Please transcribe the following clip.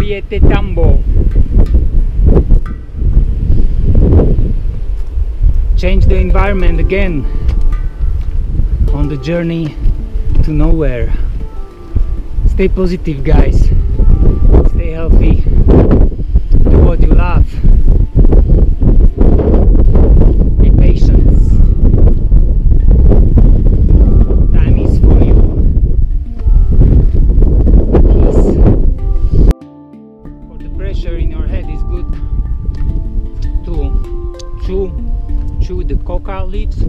Ollantaytambo. Change the environment again on the journey to nowhere. Stay positive, guys. Stay healthy. Pressure in your head is good to chew chew the coca leaves